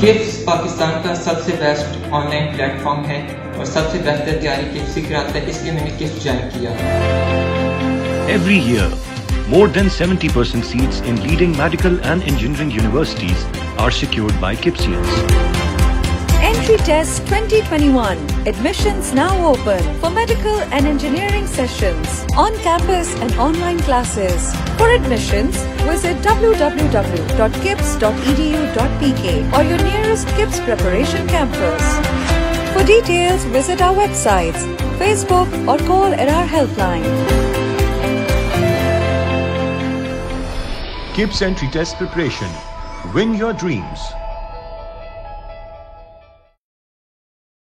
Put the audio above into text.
Kips Pakistan का सबसे best online platform है और सबसे बेहतर तैयारी किप्स ही कराता है इसलिए मैंने किप्स ज्वाइन किया Every year, more than 70% seats in leading medical and engineering universities are secured by Kipsians. Entry Test 2021. Admissions now open for medical and engineering sessions, on campus and online classes. For admissions, visit www.kips.edu.pk or your nearest KIPS preparation campus. For details, visit our websites, Facebook or call at our helpline. Kips entry test preparation. Win your dreams.